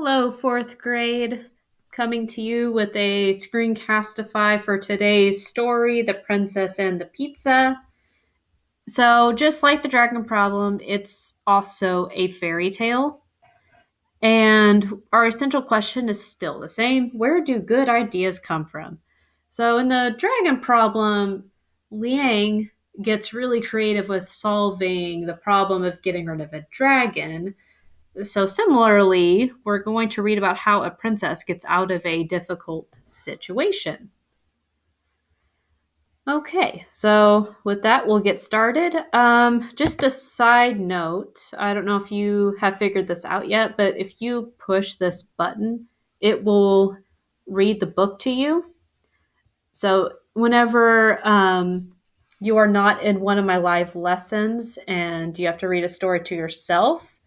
Hello, fourth grade. Coming to you with a screencastify for today's story The Princess and the Pizza. So, just like the Dragon Problem, it's also a fairy tale. And our essential question is still the same Where do good ideas come from? So, in the Dragon Problem, Liang gets really creative with solving the problem of getting rid of a dragon so, similarly, we're going to read about how a princess gets out of a difficult situation. Okay, so with that, we'll get started. Um, just a side note I don't know if you have figured this out yet, but if you push this button, it will read the book to you. So, whenever um, you are not in one of my live lessons and you have to read a story to yourself,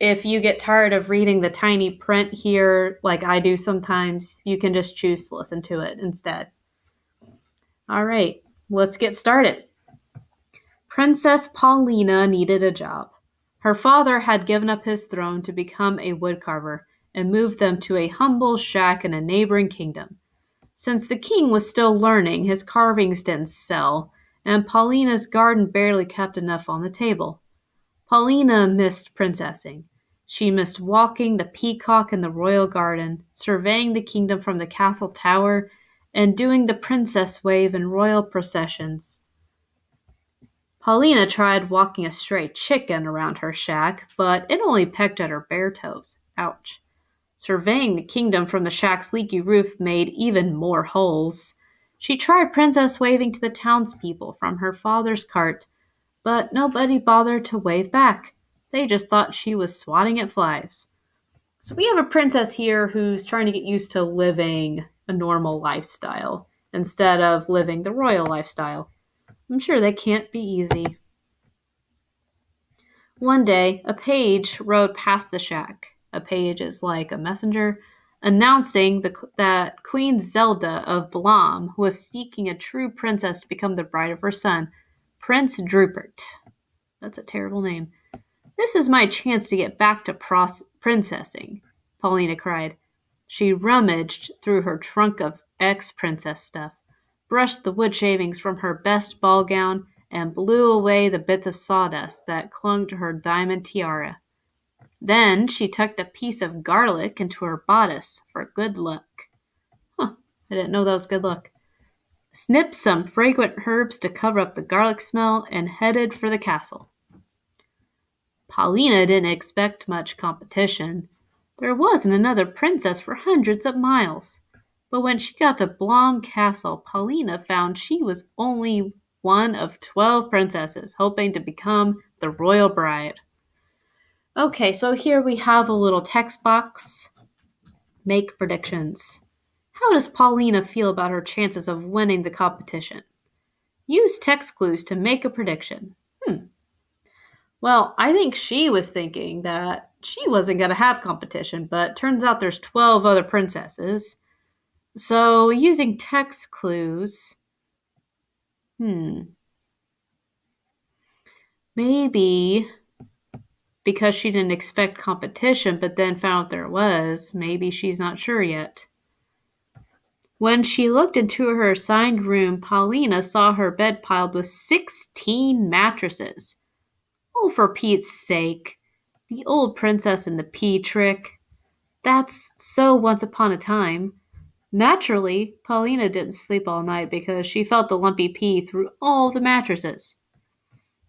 if you get tired of reading the tiny print here, like I do sometimes, you can just choose to listen to it instead. All right, let's get started. Princess Paulina needed a job. Her father had given up his throne to become a woodcarver and moved them to a humble shack in a neighboring kingdom. Since the king was still learning, his carvings didn't sell, and Paulina's garden barely kept enough on the table. Paulina missed princessing. She missed walking the peacock in the royal garden, surveying the kingdom from the castle tower, and doing the princess wave in royal processions. Paulina tried walking a stray chicken around her shack, but it only pecked at her bare toes. Ouch. Surveying the kingdom from the shack's leaky roof made even more holes. She tried princess waving to the townspeople from her father's cart, but nobody bothered to wave back. They just thought she was swatting at flies. So we have a princess here who's trying to get used to living a normal lifestyle instead of living the royal lifestyle. I'm sure that can't be easy. One day, a page rode past the shack. A page is like a messenger announcing the, that Queen Zelda of Blom was seeking a true princess to become the bride of her son, Prince Drupert. That's a terrible name. This is my chance to get back to pros- princessing, Paulina cried. She rummaged through her trunk of ex princess stuff, brushed the wood shavings from her best ball gown, and blew away the bits of sawdust that clung to her diamond tiara. Then she tucked a piece of garlic into her bodice for good luck. Huh, I didn't know that was good luck snipped some fragrant herbs to cover up the garlic smell, and headed for the castle. Paulina didn't expect much competition. There wasn't another princess for hundreds of miles. But when she got to Blom Castle, Paulina found she was only one of 12 princesses hoping to become the royal bride. Okay, so here we have a little text box. Make predictions. How does Paulina feel about her chances of winning the competition? Use text clues to make a prediction. Hmm. Well, I think she was thinking that she wasn't going to have competition, but turns out there's 12 other princesses. So, using text clues, hmm. Maybe because she didn't expect competition, but then found out there was, maybe she's not sure yet. When she looked into her assigned room, Paulina saw her bed piled with sixteen mattresses. Oh, for Pete's sake. The old princess and the pea trick. That's so once upon a time. Naturally, Paulina didn't sleep all night because she felt the lumpy pea through all the mattresses.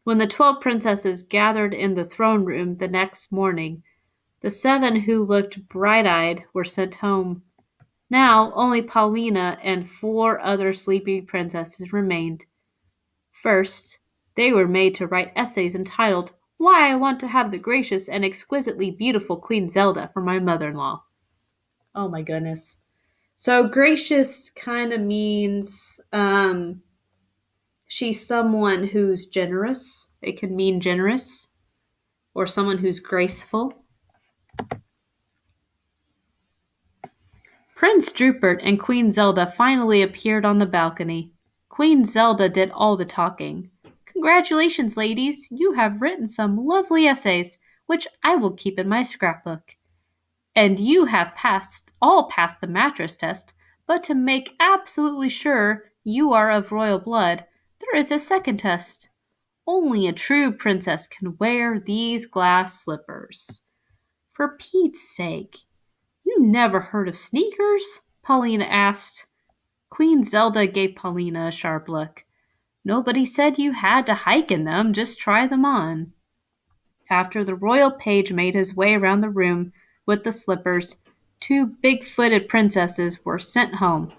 When the twelve princesses gathered in the throne room the next morning, the seven who looked bright eyed were sent home. Now only Paulina and four other sleepy princesses remained. First, they were made to write essays entitled Why I Want to Have the Gracious and Exquisitely Beautiful Queen Zelda for My Mother in Law. Oh my goodness. So, gracious kind of means um, she's someone who's generous. It can mean generous, or someone who's graceful. Prince Drupert and Queen Zelda finally appeared on the balcony. Queen Zelda did all the talking. Congratulations, ladies! You have written some lovely essays, which I will keep in my scrapbook. And you have passed all passed the mattress test, but to make absolutely sure you are of royal blood, there is a second test. Only a true princess can wear these glass slippers. For Pete's sake, you never heard of sneakers? Paulina asked. Queen Zelda gave Paulina a sharp look. Nobody said you had to hike in them, just try them on. After the royal page made his way around the room with the slippers, two big footed princesses were sent home.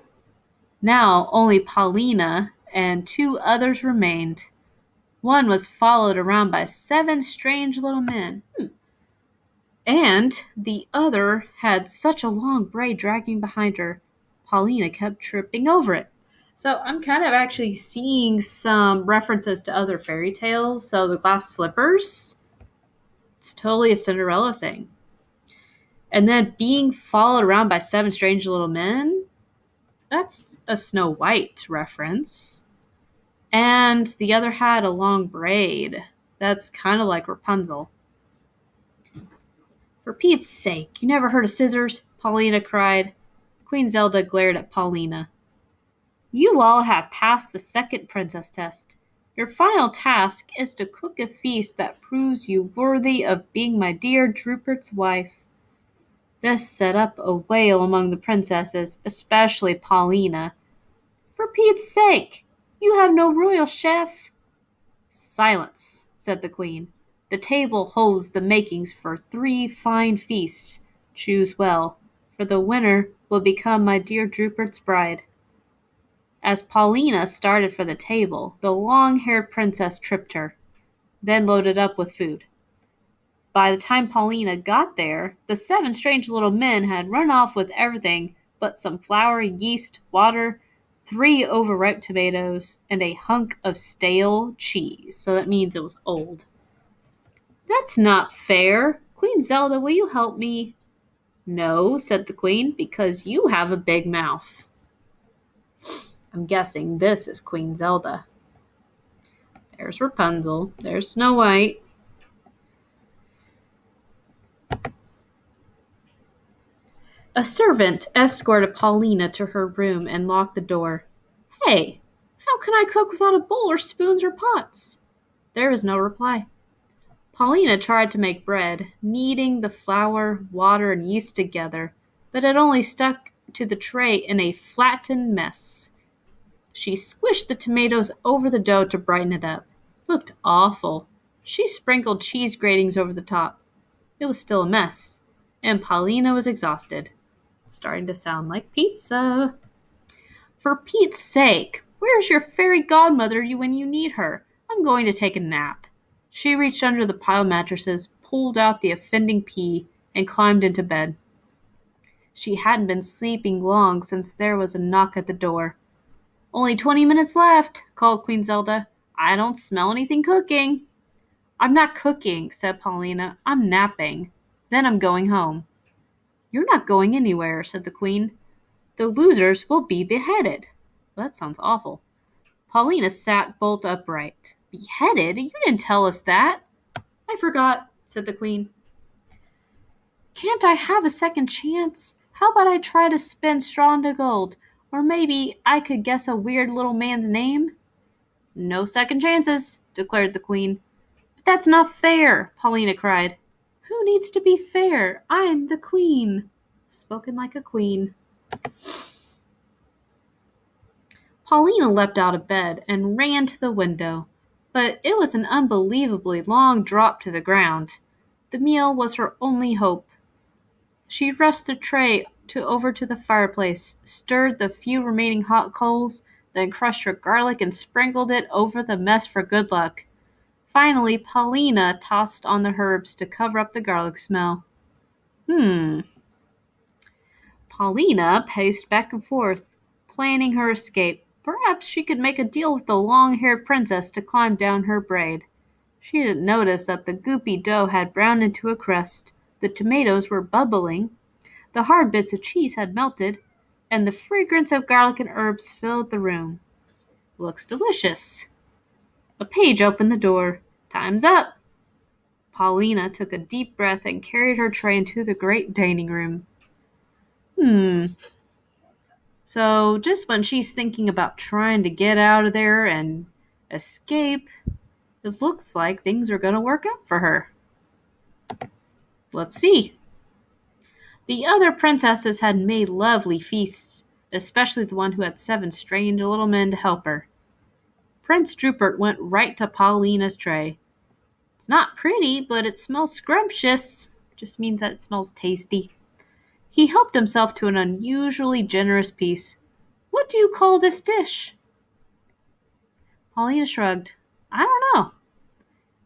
Now only Paulina and two others remained. One was followed around by seven strange little men. Hmm. And the other had such a long braid dragging behind her, Paulina kept tripping over it. So I'm kind of actually seeing some references to other fairy tales. So the glass slippers, it's totally a Cinderella thing. And then being followed around by seven strange little men, that's a Snow White reference. And the other had a long braid. That's kind of like Rapunzel. For Pete's sake, you never heard of scissors? Paulina cried. Queen Zelda glared at Paulina. You all have passed the second princess test. Your final task is to cook a feast that proves you worthy of being my dear Drupert's wife. This set up a wail among the princesses, especially Paulina. For Pete's sake, you have no royal chef. Silence, said the queen. The table holds the makings for three fine feasts. Choose well, for the winner will become my dear Drupert's bride. As Paulina started for the table, the long haired princess tripped her, then loaded up with food. By the time Paulina got there, the seven strange little men had run off with everything but some flour, yeast, water, three overripe tomatoes, and a hunk of stale cheese. So that means it was old. That's not fair. Queen Zelda, will you help me? No, said the queen, because you have a big mouth. I'm guessing this is Queen Zelda. There's Rapunzel. There's Snow White. A servant escorted Paulina to her room and locked the door. Hey, how can I cook without a bowl or spoons or pots? There was no reply. Paulina tried to make bread, kneading the flour, water, and yeast together, but it only stuck to the tray in a flattened mess. She squished the tomatoes over the dough to brighten it up. Looked awful. She sprinkled cheese gratings over the top. It was still a mess, and Paulina was exhausted. Starting to sound like pizza. For Pete's sake, where's your fairy godmother when you need her? I'm going to take a nap. She reached under the pile of mattresses, pulled out the offending pea, and climbed into bed. She hadn't been sleeping long since there was a knock at the door. Only twenty minutes left, called Queen Zelda. I don't smell anything cooking. I'm not cooking, said Paulina. I'm napping. Then I'm going home. You're not going anywhere, said the Queen. The losers will be beheaded. Well, that sounds awful. Paulina sat bolt upright. Beheaded? You didn't tell us that. I forgot, said the queen. Can't I have a second chance? How about I try to spin straw into gold? Or maybe I could guess a weird little man's name? No second chances, declared the queen. But that's not fair, Paulina cried. Who needs to be fair? I'm the queen. Spoken like a queen. Paulina leapt out of bed and ran to the window but it was an unbelievably long drop to the ground. The meal was her only hope. She rushed the tray to over to the fireplace, stirred the few remaining hot coals, then crushed her garlic and sprinkled it over the mess for good luck. Finally, Paulina tossed on the herbs to cover up the garlic smell. Hmm. Paulina paced back and forth, planning her escape. Perhaps she could make a deal with the long-haired princess to climb down her braid. She didn't notice that the goopy dough had browned into a crust, the tomatoes were bubbling, the hard bits of cheese had melted, and the fragrance of garlic and herbs filled the room. Looks delicious. A page opened the door. Time's up. Paulina took a deep breath and carried her tray into the great dining room. Hmm. So, just when she's thinking about trying to get out of there and escape, it looks like things are going to work out for her. Let's see. The other princesses had made lovely feasts, especially the one who had seven strange little men to help her. Prince Drupert went right to Paulina's tray. It's not pretty, but it smells scrumptious. Just means that it smells tasty. He helped himself to an unusually generous piece. What do you call this dish? Paulina shrugged. I don't know.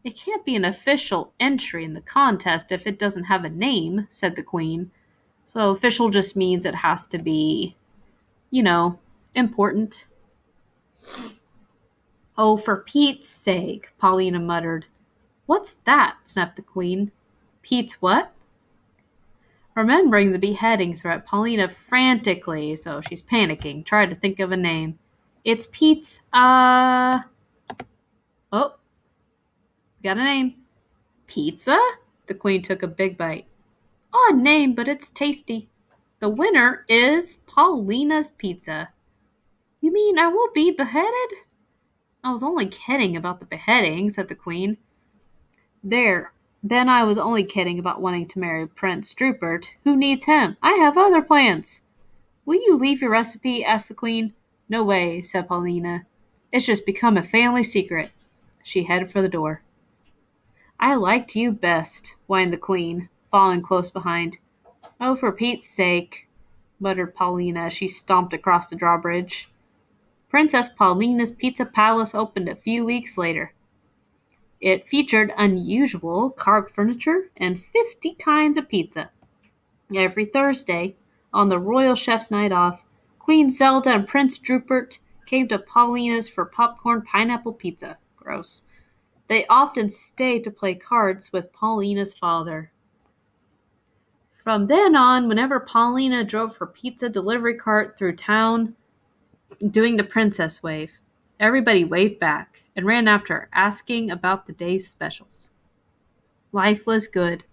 It can't be an official entry in the contest if it doesn't have a name, said the queen. So official just means it has to be, you know, important. Oh, for Pete's sake, Paulina muttered. What's that? snapped the queen. Pete's what? Remembering the beheading threat, Paulina frantically, so she's panicking, tried to think of a name. It's Pete's, uh. Oh, Got a name. Pizza? The queen took a big bite. Odd name, but it's tasty. The winner is Paulina's Pizza. You mean I won't be beheaded? I was only kidding about the beheading, said the queen. There, then I was only kidding about wanting to marry Prince Drupert. Who needs him? I have other plans. Will you leave your recipe? asked the queen. No way, said Paulina. It's just become a family secret. She headed for the door. I liked you best, whined the queen, following close behind. Oh, for Pete's sake, muttered Paulina as she stomped across the drawbridge. Princess Paulina's Pizza Palace opened a few weeks later. It featured unusual carved furniture and 50 kinds of pizza. Every Thursday, on the royal chef's night off, Queen Zelda and Prince Drupert came to Paulina's for popcorn pineapple pizza. Gross. They often stayed to play cards with Paulina's father. From then on, whenever Paulina drove her pizza delivery cart through town doing the princess wave, everybody waved back and ran after her, asking about the day's specials. Life was good.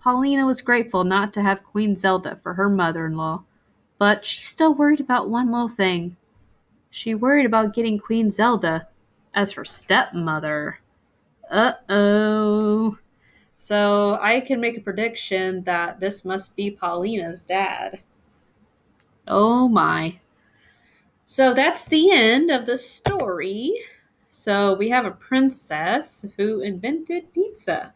Paulina was grateful not to have Queen Zelda for her mother in law, but she still worried about one little thing. She worried about getting Queen Zelda as her stepmother. Uh oh. So I can make a prediction that this must be Paulina's dad. Oh my. So that's the end of the story. So we have a princess who invented pizza.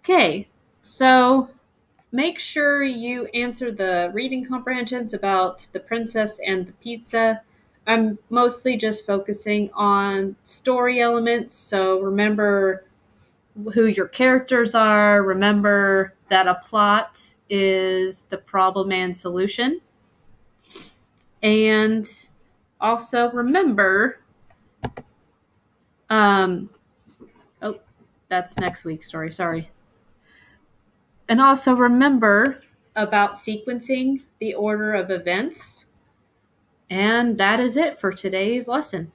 Okay, so make sure you answer the reading comprehensions about the princess and the pizza. I'm mostly just focusing on story elements. So remember who your characters are. Remember that a plot is the problem and solution. And also remember um oh that's next week's story, sorry. And also remember about sequencing the order of events and that is it for today's lesson.